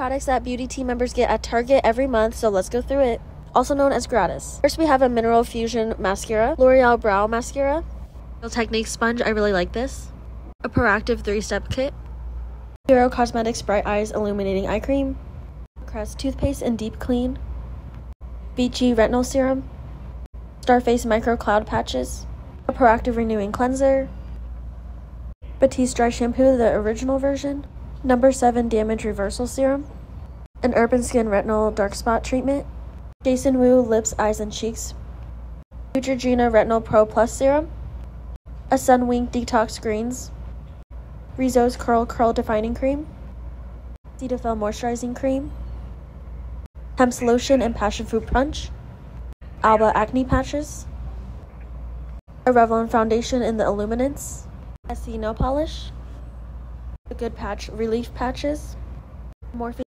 products that beauty team members get at Target every month, so let's go through it. Also known as gratis. First, we have a Mineral Fusion Mascara, L'Oreal Brow Mascara, Real Technique Sponge, I really like this, a Proactiv 3-Step Kit, Hero Cosmetics Bright Eyes Illuminating Eye Cream, Crest Toothpaste and Deep Clean, Vichy Retinol Serum, Starface Micro Cloud Patches, a Proactiv Renewing Cleanser, Batiste Dry Shampoo, the original version, Number 7 Damage Reversal Serum, an Urban Skin Retinol Dark Spot Treatment, Jason Wu Lips, Eyes, and Cheeks, Neutrogena Retinol Pro Plus Serum, a Sunwing Detox Greens, Rizos Curl Curl Defining Cream, Cetaphil Moisturizing Cream, Hempz Lotion and Passion Fruit Punch, Alba Acne Patches, a Revlon Foundation in the Illuminance, Essie Nail Polish, Good Patch Relief Patches, Morphe